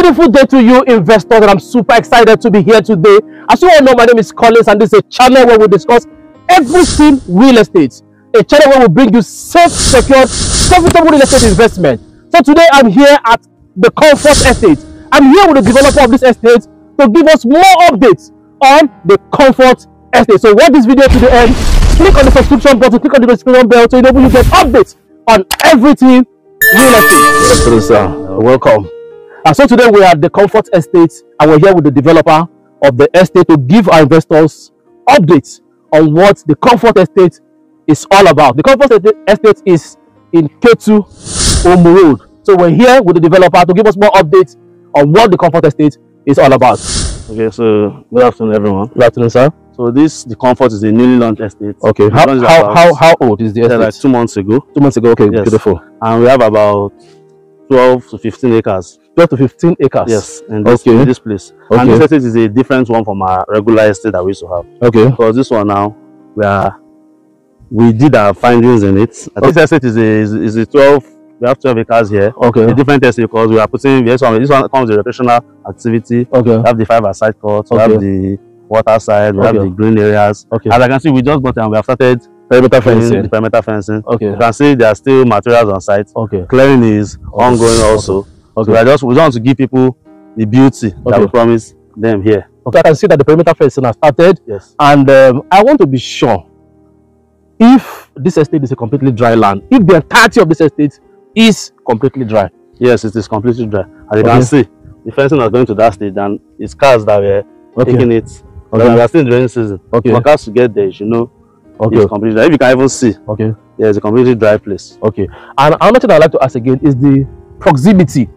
beautiful day to you, investors, and I'm super excited to be here today. As you all know, my name is Collins, and this is a channel where we discuss everything real estate. A channel where we bring you safe, secure, profitable real estate investment. So today I'm here at the Comfort Estate. I'm here with the developer of this estate to give us more updates on the Comfort Estate. So watch this video to the end. Click on the subscription button, click on the subscription bell so you know when you get updates on everything real estate. Yes, sir. Welcome. And so today we are at the Comfort Estate and we're here with the developer of the estate to give our investors updates on what the Comfort Estate is all about. The Comfort Estate is in Ketu, Omu Road. So we're here with the developer to give us more updates on what the Comfort Estate is all about. Okay, so good afternoon, everyone. Good afternoon, sir. So this, the Comfort, is a newly launched estate. Okay, how, how, how, how old is the estate? like two months ago, Two months ago, okay, Yes. beautiful. and we have about 12 to 15 acres. 12 to 15 acres. Yes, in this, Okay. in this place. Okay. And this estate is a different one from our regular estate that we used to have. Okay. Because this one now, we are, we did our findings in it. And This estate is a, is, is a 12, we have 12 acres here. Okay. A different estate because we are putting, this one, this one comes with recreational activity. Okay. We have the five aside courts, we Okay. have the water side, we have the green areas. Okay. As I can see, we just got and we have started Perimeter fencing. the perimeter fencing. Okay. You can see there are still materials on site. Okay. Clearing is ongoing also. So we Okay. are just we want to give people the beauty that we promise them here. Okay. I can see that the perimeter fencing has started, Yes. and um, I want to be sure if this estate is a completely dry land, if the entirety of this estate is completely dry. Yes, it is completely dry. As you Okay. can see, the fencing is going to that stage and it's cars that were Okay. taking it. Okay. Okay. We are still in the rainy season. Okay. For cars to get there, you know Okay. it's completely dry. If you can even see, Okay. yeah, it's a completely dry place. Okay. And another thing I'd like to ask again is the proximity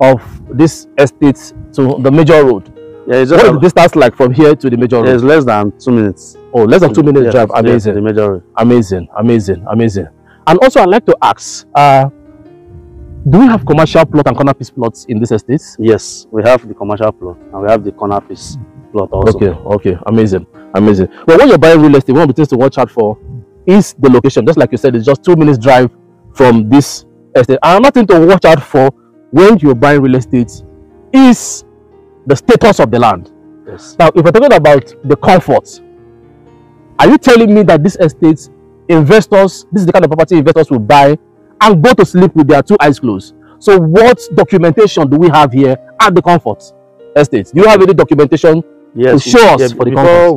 of this estate to the major road. Yeah, it's What just is the distance like from here to the major road? yeah, it's less than two minutes. Oh, less than two minutes drive. Amazing. the major road. Amazing, amazing, amazing. And also, I'd like to ask, uh, do we have commercial plot and corner piece plots in this estate? Yes, we have the commercial plot and we have the corner piece plot also. Okay, okay, amazing, amazing. Well, when you're buying real estate, one of the things to watch out for is the location. Just like you said, it's just two minutes drive from this estate. And another thing to watch out for when you're buying real estate is the status of the land. Yes. Now, if we're talking about the comfort, are you telling me that this estate investors, this is the kind of property investors will buy and go to sleep with their two eyes closed? So, what documentation do we have here at the comfort estate? Do you have any documentation Yes. show us yeah, for the comfort.